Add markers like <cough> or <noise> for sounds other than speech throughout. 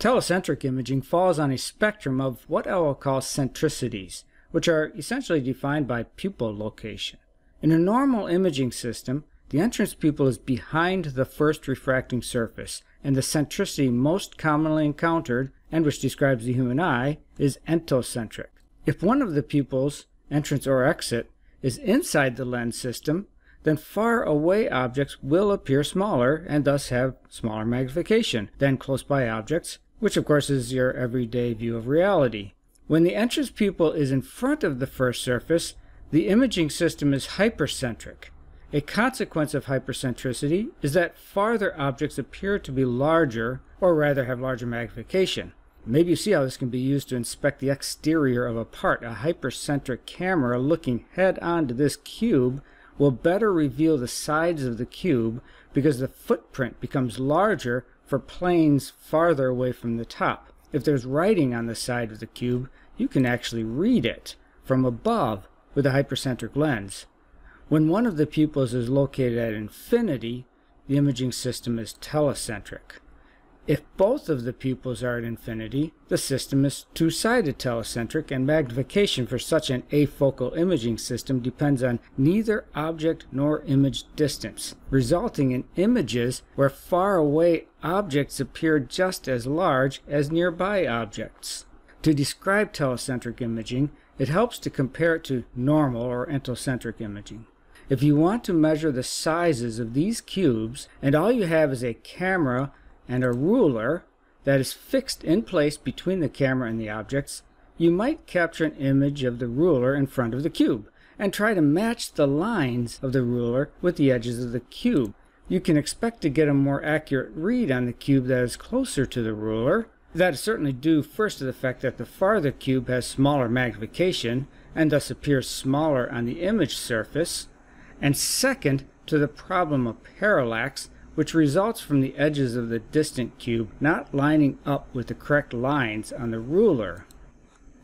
Telecentric imaging falls on a spectrum of what I will call centricities, which are essentially defined by pupil location. In a normal imaging system, the entrance pupil is behind the first refracting surface, and the centricity most commonly encountered, and which describes the human eye, is entocentric. If one of the pupils, entrance or exit, is inside the lens system, then far away objects will appear smaller and thus have smaller magnification than close by objects, which of course is your everyday view of reality. When the entrance pupil is in front of the first surface, the imaging system is hypercentric. A consequence of hypercentricity is that farther objects appear to be larger, or rather have larger magnification. Maybe you see how this can be used to inspect the exterior of a part. A hypercentric camera looking head on to this cube will better reveal the sides of the cube because the footprint becomes larger for planes farther away from the top. If there's writing on the side of the cube, you can actually read it from above with a hypercentric lens. When one of the pupils is located at infinity, the imaging system is telecentric. If both of the pupils are at infinity, the system is two-sided telecentric and magnification for such an afocal imaging system depends on neither object nor image distance, resulting in images where far away objects appear just as large as nearby objects. To describe telecentric imaging, it helps to compare it to normal or entocentric imaging. If you want to measure the sizes of these cubes and all you have is a camera and a ruler that is fixed in place between the camera and the objects, you might capture an image of the ruler in front of the cube and try to match the lines of the ruler with the edges of the cube. You can expect to get a more accurate read on the cube that is closer to the ruler. That is certainly due first to the fact that the farther cube has smaller magnification and thus appears smaller on the image surface, and second to the problem of parallax which results from the edges of the distant cube not lining up with the correct lines on the ruler.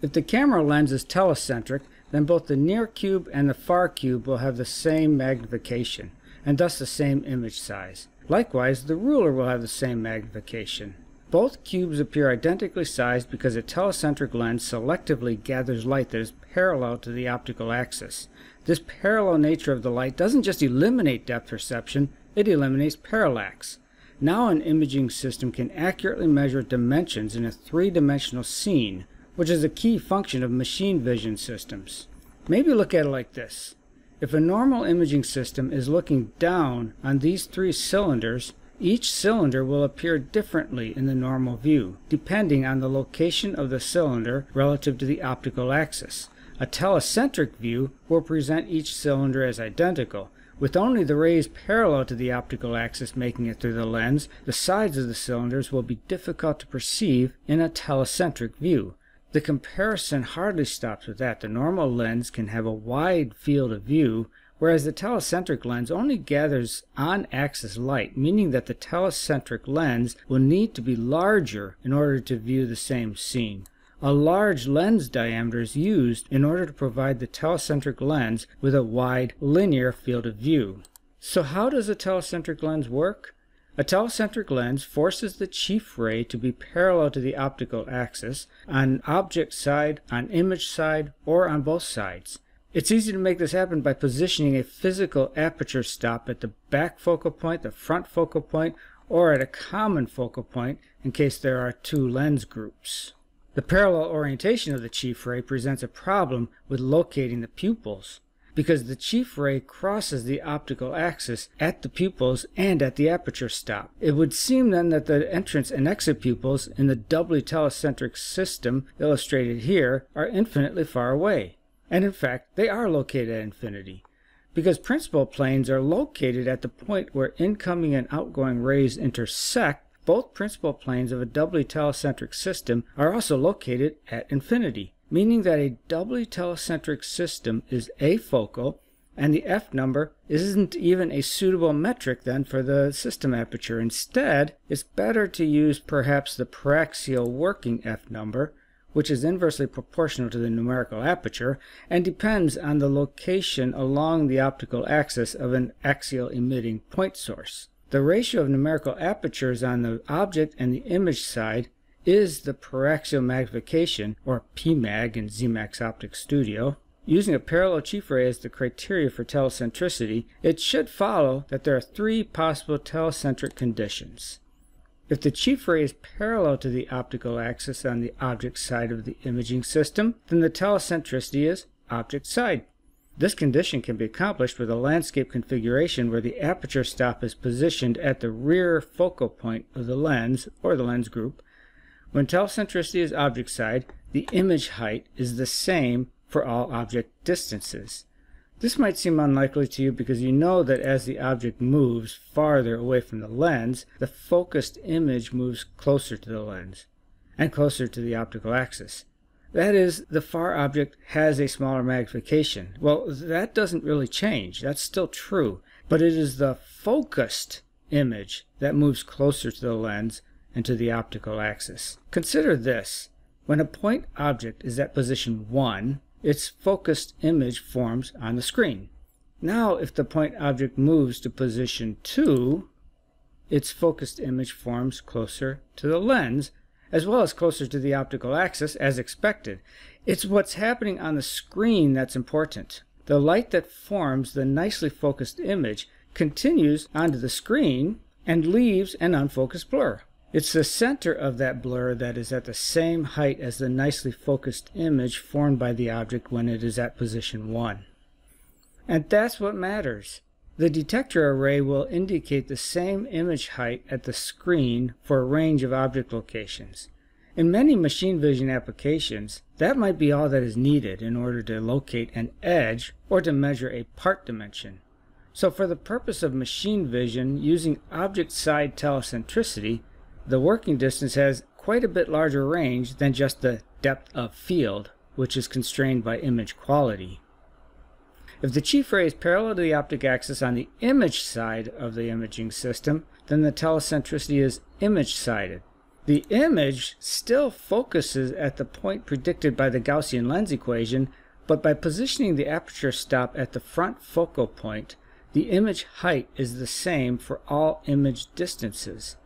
If the camera lens is telecentric, then both the near cube and the far cube will have the same magnification, and thus the same image size. Likewise, the ruler will have the same magnification. Both cubes appear identically sized because a telecentric lens selectively gathers light that is parallel to the optical axis. This parallel nature of the light doesn't just eliminate depth perception, it eliminates parallax. Now an imaging system can accurately measure dimensions in a three-dimensional scene, which is a key function of machine vision systems. Maybe look at it like this. If a normal imaging system is looking down on these three cylinders, each cylinder will appear differently in the normal view, depending on the location of the cylinder relative to the optical axis. A telecentric view will present each cylinder as identical, with only the rays parallel to the optical axis making it through the lens, the sides of the cylinders will be difficult to perceive in a telecentric view. The comparison hardly stops with that. The normal lens can have a wide field of view, whereas the telecentric lens only gathers on-axis light, meaning that the telecentric lens will need to be larger in order to view the same scene. A large lens diameter is used in order to provide the telecentric lens with a wide linear field of view. So how does a telecentric lens work? A telecentric lens forces the chief ray to be parallel to the optical axis on object side, on image side, or on both sides. It's easy to make this happen by positioning a physical aperture stop at the back focal point, the front focal point, or at a common focal point in case there are two lens groups. The parallel orientation of the chief ray presents a problem with locating the pupils because the chief ray crosses the optical axis at the pupils and at the aperture stop. It would seem then that the entrance and exit pupils in the doubly telecentric system illustrated here are infinitely far away. And in fact, they are located at infinity because principal planes are located at the point where incoming and outgoing rays intersect both principal planes of a doubly telecentric system are also located at infinity, meaning that a doubly telecentric system is afocal and the f number isn't even a suitable metric then for the system aperture. Instead, it's better to use perhaps the paraxial working f number, which is inversely proportional to the numerical aperture and depends on the location along the optical axis of an axial emitting point source. The ratio of numerical apertures on the object and the image side is the paraxial magnification, or PMAG in Zemax Optics Studio. Using a parallel chief ray as the criteria for telecentricity, it should follow that there are three possible telecentric conditions. If the chief ray is parallel to the optical axis on the object side of the imaging system, then the telecentricity is object side. This condition can be accomplished with a landscape configuration where the aperture stop is positioned at the rear focal point of the lens or the lens group. When telecentricity is object side, the image height is the same for all object distances. This might seem unlikely to you because you know that as the object moves farther away from the lens, the focused image moves closer to the lens and closer to the optical axis. That is, the far object has a smaller magnification. Well, that doesn't really change. That's still true. But it is the focused image that moves closer to the lens and to the optical axis. Consider this. When a point object is at position 1, its focused image forms on the screen. Now, if the point object moves to position 2, its focused image forms closer to the lens as well as closer to the optical axis as expected. It's what's happening on the screen that's important. The light that forms the nicely focused image continues onto the screen and leaves an unfocused blur. It's the center of that blur that is at the same height as the nicely focused image formed by the object when it is at position 1. And that's what matters. The detector array will indicate the same image height at the screen for a range of object locations. In many machine vision applications, that might be all that is needed in order to locate an edge or to measure a part dimension. So for the purpose of machine vision using object side telecentricity, the working distance has quite a bit larger range than just the depth of field, which is constrained by image quality. If the chief ray is parallel to the optic axis on the image side of the imaging system, then the telecentricity is image-sided. The image still focuses at the point predicted by the Gaussian lens equation, but by positioning the aperture stop at the front focal point, the image height is the same for all image distances.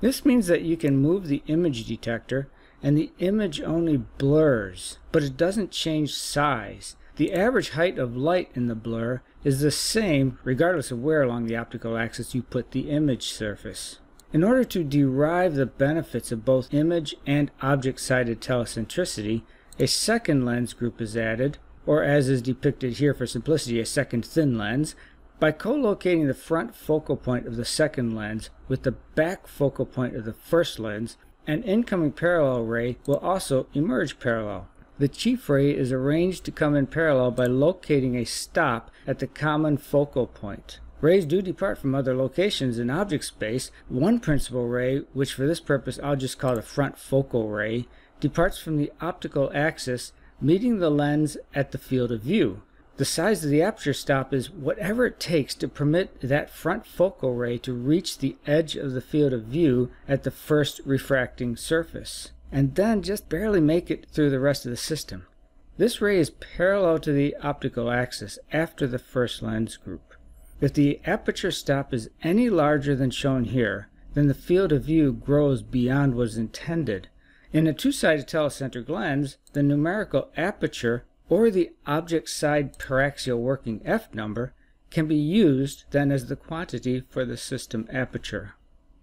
This means that you can move the image detector and the image only blurs, but it doesn't change size. The average height of light in the blur is the same regardless of where along the optical axis you put the image surface. In order to derive the benefits of both image and object-sided telecentricity, a second lens group is added, or as is depicted here for simplicity, a second thin lens, by co-locating the front focal point of the second lens with the back focal point of the first lens, an incoming parallel ray will also emerge parallel. The chief ray is arranged to come in parallel by locating a stop at the common focal point. Rays do depart from other locations in object space. One principal ray, which for this purpose I'll just call the front focal ray, departs from the optical axis, meeting the lens at the field of view. The size of the aperture stop is whatever it takes to permit that front focal ray to reach the edge of the field of view at the first refracting surface and then just barely make it through the rest of the system. This ray is parallel to the optical axis after the first lens group. If the aperture stop is any larger than shown here, then the field of view grows beyond what is intended. In a two-sided telecentric lens, the numerical aperture or the object side paraxial working F number can be used then as the quantity for the system aperture.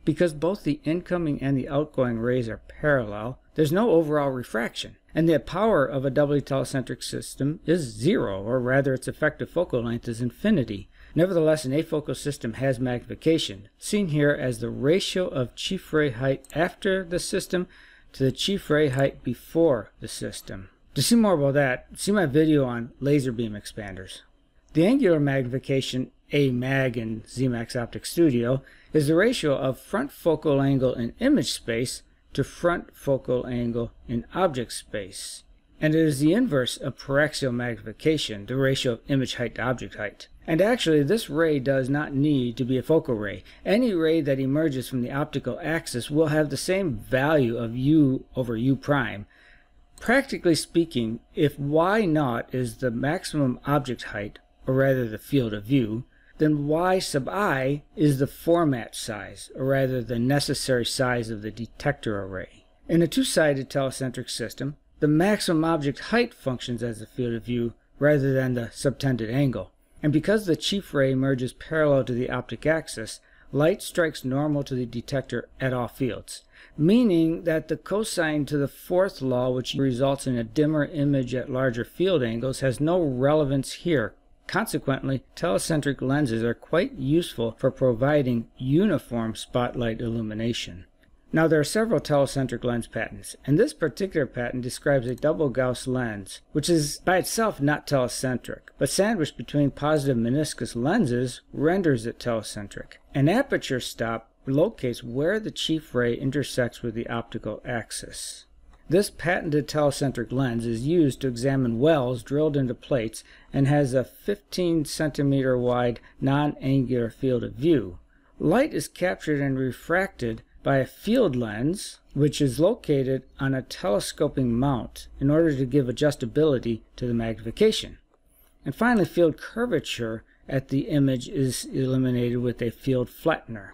Because both the incoming and the outgoing rays are parallel, there's no overall refraction, and the power of a doubly telecentric system is zero, or rather its effective focal length is infinity. Nevertheless, an afocal system has magnification, seen here as the ratio of chief ray height after the system to the chief ray height before the system. To see more about that, see my video on laser beam expanders. The angular magnification a mag in Zemax Optics Studio is the ratio of front focal angle in image space to front focal angle in object space. And it is the inverse of paraxial magnification, the ratio of image height to object height. And actually, this ray does not need to be a focal ray. Any ray that emerges from the optical axis will have the same value of u over u prime. Practically speaking, if y naught is the maximum object height, or rather the field of view, then y sub i is the format size, or rather the necessary size of the detector array. In a two-sided telecentric system, the maximum object height functions as the field of view rather than the subtended angle. And because the chief ray emerges parallel to the optic axis, light strikes normal to the detector at all fields, meaning that the cosine to the fourth law, which results in a dimmer image at larger field angles, has no relevance here. Consequently, telecentric lenses are quite useful for providing uniform spotlight illumination. Now there are several telecentric lens patents, and this particular patent describes a double Gauss lens, which is by itself not telecentric, but sandwiched between positive meniscus lenses renders it telecentric. An aperture stop locates where the chief ray intersects with the optical axis. This patented telecentric lens is used to examine wells drilled into plates and has a 15 centimeter wide non-angular field of view. Light is captured and refracted by a field lens, which is located on a telescoping mount in order to give adjustability to the magnification. And finally, field curvature at the image is eliminated with a field flattener.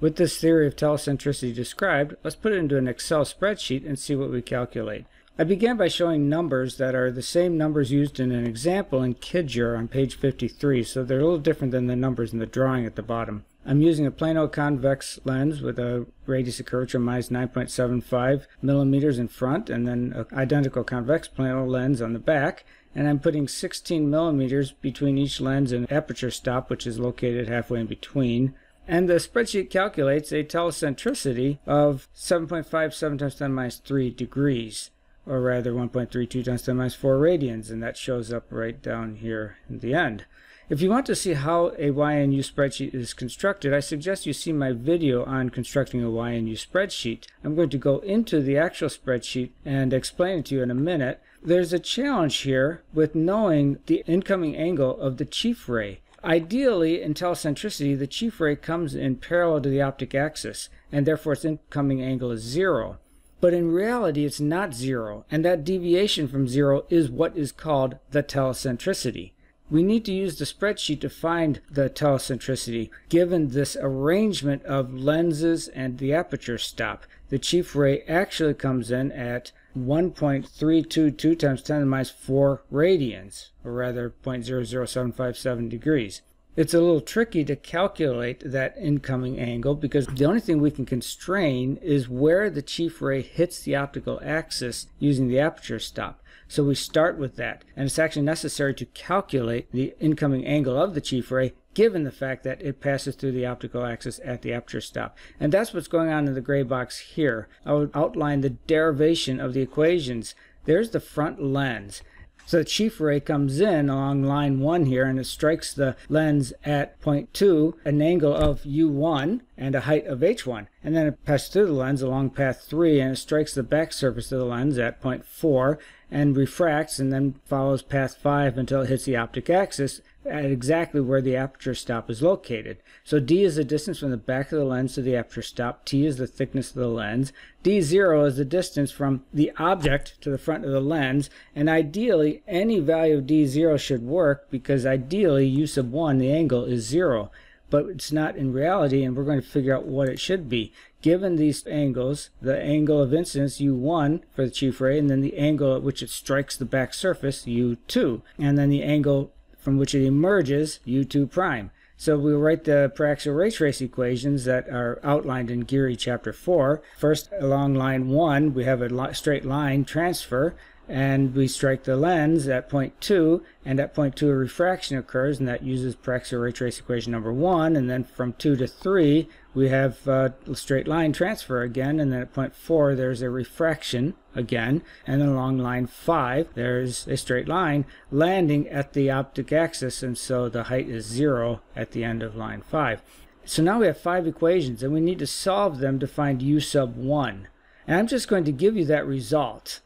With this theory of telecentricity described, let's put it into an Excel spreadsheet and see what we calculate. I began by showing numbers that are the same numbers used in an example in Kidger on page 53, so they're a little different than the numbers in the drawing at the bottom. I'm using a plano convex lens with a radius of curvature minus 9.75 millimeters in front and then an identical convex plano lens on the back. And I'm putting 16 millimeters between each lens and aperture stop, which is located halfway in between. And the spreadsheet calculates a telecentricity of 7.57 times 10 minus 3 degrees, or rather 1.32 times 10 minus 4 radians, and that shows up right down here in the end. If you want to see how a YNU spreadsheet is constructed, I suggest you see my video on constructing a YNU spreadsheet. I'm going to go into the actual spreadsheet and explain it to you in a minute. There's a challenge here with knowing the incoming angle of the chief ray. Ideally, in telecentricity, the chief ray comes in parallel to the optic axis, and therefore its incoming angle is zero. But in reality, it's not zero, and that deviation from zero is what is called the telecentricity. We need to use the spreadsheet to find the telecentricity given this arrangement of lenses and the aperture stop. The chief ray actually comes in at 1.322 times 10 to the minus 4 radians, or rather 0.00757 degrees. It's a little tricky to calculate that incoming angle because the only thing we can constrain is where the chief ray hits the optical axis using the aperture stop. So we start with that. And it's actually necessary to calculate the incoming angle of the chief ray given the fact that it passes through the optical axis at the aperture stop. And that's what's going on in the gray box here. I will outline the derivation of the equations. There's the front lens. So the chief ray comes in along line 1 here and it strikes the lens at point 2, an angle of u1 and a height of h1. And then it passes through the lens along path 3 and it strikes the back surface of the lens at point 4 and refracts and then follows path 5 until it hits the optic axis at exactly where the aperture stop is located. So d is the distance from the back of the lens to the aperture stop, t is the thickness of the lens, d0 is the distance from the object to the front of the lens, and ideally any value of d0 should work because ideally u sub 1, the angle, is 0 but it's not in reality, and we're going to figure out what it should be. Given these angles, the angle of incidence u1 for the chief ray, and then the angle at which it strikes the back surface u2, and then the angle from which it emerges u2 prime. So we'll write the paraxial ray trace equations that are outlined in Geary chapter 4. First, along line 1, we have a straight line transfer and we strike the lens at point 2 and at point 2 a refraction occurs and that uses Paraxial ray trace equation number 1 and then from 2 to 3 we have a straight line transfer again and then at point 4 there's a refraction again and then along line 5 there's a straight line landing at the optic axis and so the height is 0 at the end of line 5. So now we have five equations and we need to solve them to find u sub 1. And I'm just going to give you that result.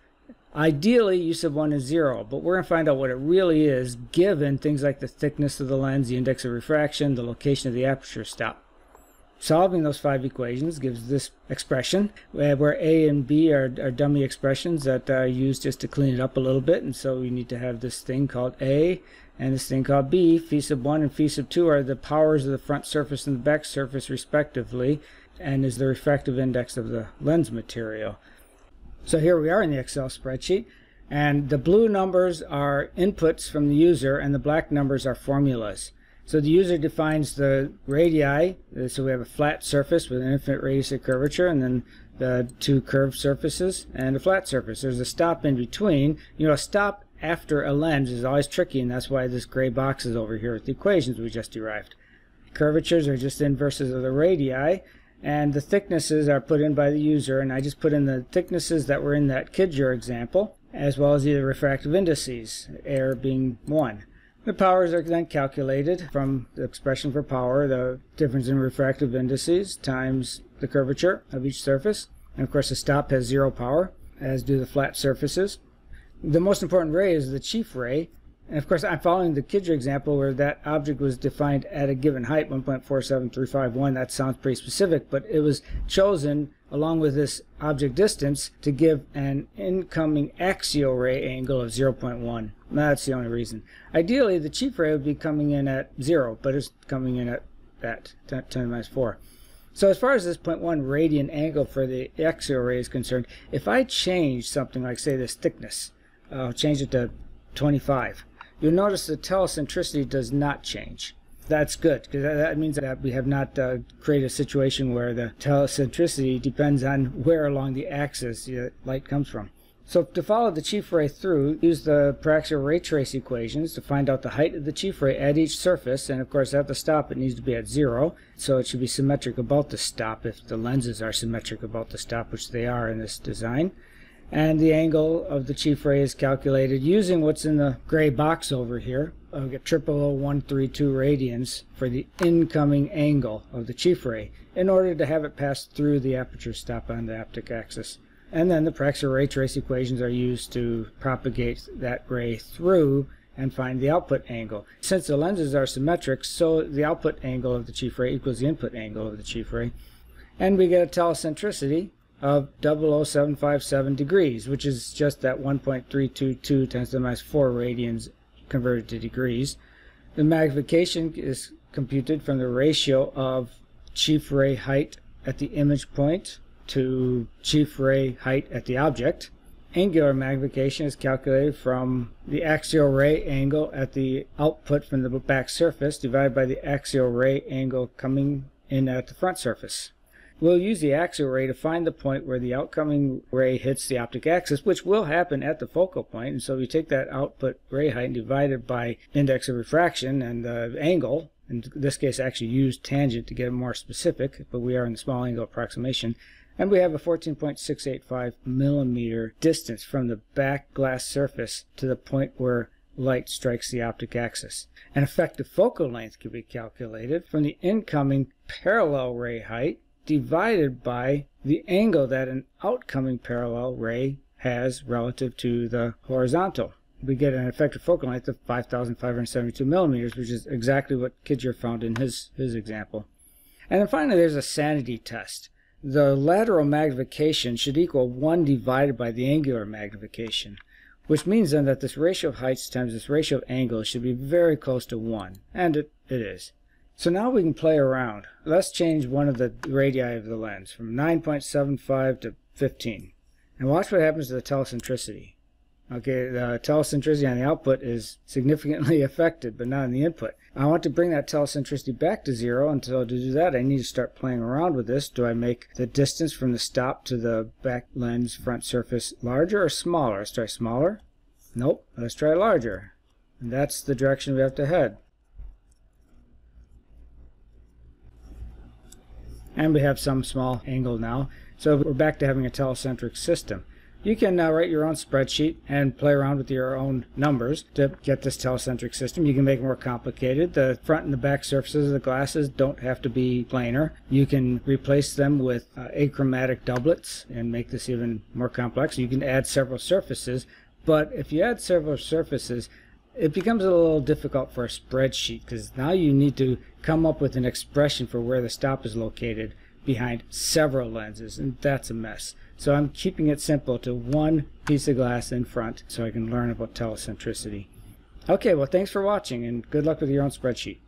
Ideally, u sub 1 is 0, but we're going to find out what it really is given things like the thickness of the lens, the index of refraction, the location of the aperture stop. Solving those five equations gives this expression, uh, where a and b are, are dummy expressions that are used just to clean it up a little bit, and so we need to have this thing called a and this thing called b. Phi sub 1 and phi sub 2 are the powers of the front surface and the back surface respectively, and is the refractive index of the lens material. So here we are in the Excel spreadsheet. And the blue numbers are inputs from the user and the black numbers are formulas. So the user defines the radii. So we have a flat surface with an infinite radius of curvature and then the two curved surfaces and a flat surface. There's a stop in between. You know, a stop after a lens is always tricky and that's why this gray box is over here with the equations we just derived. Curvatures are just inverses of the radii and the thicknesses are put in by the user and I just put in the thicknesses that were in that Kidger example as well as the refractive indices, air being 1. The powers are then calculated from the expression for power, the difference in refractive indices times the curvature of each surface. And of course the stop has zero power, as do the flat surfaces. The most important ray is the chief ray, and of course, I'm following the Kidger example where that object was defined at a given height, 1.47351. That sounds pretty specific, but it was chosen along with this object distance to give an incoming axial ray angle of 0.1. That's the only reason. Ideally, the chief ray would be coming in at 0, but it's coming in at that 10 to the minus 4. So as far as this 0.1 radian angle for the axial ray is concerned, if I change something like, say, this thickness, I'll change it to 25 you'll notice the telecentricity does not change. That's good because that means that we have not uh, created a situation where the telecentricity depends on where along the axis the light comes from. So to follow the chief ray through, use the paraxial ray trace equations to find out the height of the chief ray at each surface. And of course at the stop it needs to be at zero. So it should be symmetric about the stop if the lenses are symmetric about the stop, which they are in this design and the angle of the chief ray is calculated using what's in the gray box over here. Uh, I've got 000132 radians for the incoming angle of the chief ray in order to have it pass through the aperture stop on the optic axis. And then the paraxial ray trace equations are used to propagate that ray through and find the output angle. Since the lenses are symmetric, so the output angle of the chief ray equals the input angle of the chief ray. And we get a telecentricity of 00757 degrees, which is just that 1.322 times the minus 4 radians converted to degrees. The magnification is computed from the ratio of chief ray height at the image point to chief ray height at the object. Angular magnification is calculated from the axial ray angle at the output from the back surface divided by the axial ray angle coming in at the front surface. We'll use the axial ray to find the point where the outcoming ray hits the optic axis, which will happen at the focal point. And so we take that output ray height and divide it by index of refraction and the angle. In this case, actually use tangent to get more specific, but we are in the small angle approximation. And we have a 14.685 millimeter distance from the back glass surface to the point where light strikes the optic axis. An effective focal length can be calculated from the incoming parallel ray height divided by the angle that an outcoming parallel ray has relative to the horizontal. We get an effective focal length of 5,572 millimeters, which is exactly what Kidger found in his, his example. And then finally, there's a sanity test. The lateral magnification should equal 1 divided by the angular magnification, which means then that this ratio of heights times this ratio of angles should be very close to 1, and it, it is. So now we can play around. Let's change one of the radii of the lens from 9.75 to 15. And watch what happens to the telecentricity. Okay, the telecentricity on the output is significantly <laughs> affected, but not on the input. I want to bring that telecentricity back to zero, and so to do that I need to start playing around with this. Do I make the distance from the stop to the back lens front surface larger or smaller? Let's try smaller. Nope, let's try larger. And that's the direction we have to head. And we have some small angle now. So we're back to having a telecentric system. You can now write your own spreadsheet and play around with your own numbers to get this telecentric system. You can make it more complicated. The front and the back surfaces of the glasses don't have to be planar. You can replace them with uh, achromatic doublets and make this even more complex. You can add several surfaces, but if you add several surfaces, it becomes a little difficult for a spreadsheet because now you need to come up with an expression for where the stop is located behind several lenses and that's a mess. So I'm keeping it simple to one piece of glass in front so I can learn about telecentricity. Okay, well thanks for watching and good luck with your own spreadsheet.